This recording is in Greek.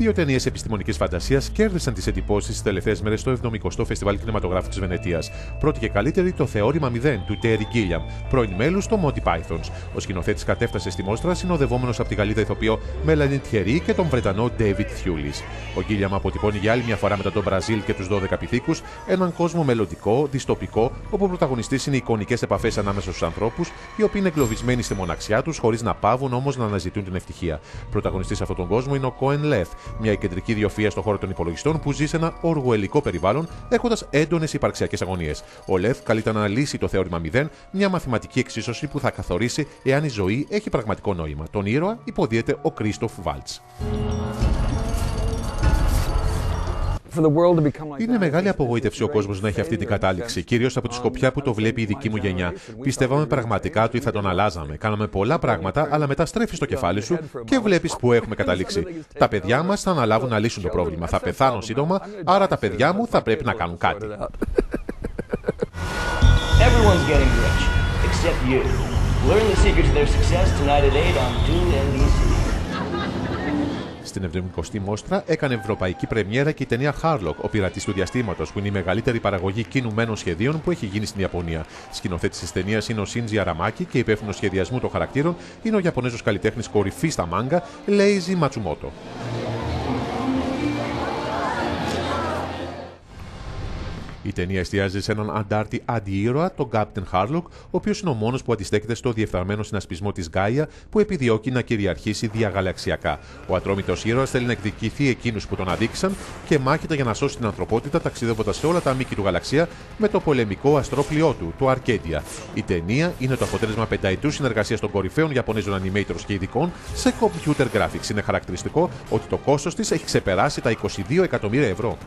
Δύο ταινίες επιστημονικής φαντασίας κέρδισαν τις εντυπώσεις τις τελευταίες μέρες στο 70ο Φεστιβάλ Κινηματογράφου της Βενετίας. Πρώτη και καλύτερη το Θεώρημα 0 του Τέρι Γκίλιαμ, πρώην μέλους στο Monty Pythons. Ο σκηνοθέτης κατέφτασε στη μόστρα συνοδευόμενος από τη Γαλλίδα ηθοποιό Μέλανι Τιερή και τον Βρετανό David Θιούλη. Ο Γκίλιαμ αποτυπώνει για άλλη μια φορά μετά τον Βραζίλ και τους 12 πυθίκους έναν κόσμο μελλοντικό, διστοπικό, όπου ο πρωταγωνιστής είναι εικονικές επαφές ανάμεσα στους ανθρώπους, οι οποίοι είναι εγκλωβισμένοι στη μοναξιά τους, χωρίς να πάβουν όμως να αναζητούν την ευτυχία. Πρωταγωνιστής σε αυτόν τον κόσμο είναι ο Κόεν Λεθ, μια κεντρική διοφία στον χώρο των υπολογιστών που ζει σε ένα οργουελικό περιβάλλον, έχοντας έντονες υπαρξιακές αγωνίες. Ο Λεθ καλείται να αναλύσει το θεώρημα 0, μια μαθηματική εξίσωση που θα καθορίσει εάν η ζωή έχει πραγματικό νόημα. Τον ήρωα υποδίεται ο Κρίστοφ Βάλτς. Είναι μεγάλη απογοήτευση ο κόσμος να έχει αυτή την κατάληξη, κυρίως από τη σκοπιά που το βλέπει η δική μου γενιά. Πιστεύαμε πραγματικά ότι θα τον αλλάζαμε. Κάναμε πολλά πράγματα, αλλά μετά στρέφεις το κεφάλι σου και βλέπεις που έχουμε καταλήξει. Τα παιδιά μας θα αναλάβουν να λύσουν το πρόβλημα. Θα πεθάνουν σύντομα, άρα τα παιδιά μου θα πρέπει να κάνουν κάτι. Everyone's getting rich, except you. Learn the secrets of their success tonight at 8 on Dune NBC. Στην 70η Μόστρα έκανε ευρωπαϊκή πρεμιέρα και η ταινία Harlock, ο πειρατής του διαστήματος, που είναι η μεγαλύτερη παραγωγή κινουμένων σχεδίων που έχει γίνει στην Ιαπωνία. Σκηνοθέτης της ταινίας είναι ο Σίντζι Αραμάκη και υπεύθυνος σχεδιασμού των χαρακτήρων είναι ο Ιαπωνέζος καλλιτέχνης κορυφής στα μάγκα, Λέιζι Ματσουμότο. Η ταινία εστιάζει σε έναν αντάρτη αντιήρωα, τον Captain Harlock, ο οποίος είναι ο μόνος που αντιστέκεται στο διεφθαρμένο συνασπισμό της Γκάια που επιδιώκει να κυριαρχήσει διαγαλαξιακά. Ο ατρόμητος ήρωας θέλει να εκδικηθεί εκείνους που τον αδίκησαν και μάχεται για να σώσει την ανθρωπότητα ταξιδεύοντας σε όλα τα μήκη του γαλαξία με το πολεμικό αστρόπλοιό του, το Arcadia. Η ταινία είναι το αποτέλεσμα πενταετούς συνεργασίας των κορυφαίων Ιαπωνέζων animators και ειδικών σε computer graphics. Είναι χαρακτηριστικό ότι το κόστος της έχει ξεπεράσει τα 22 εκατομμύρια ευρώ.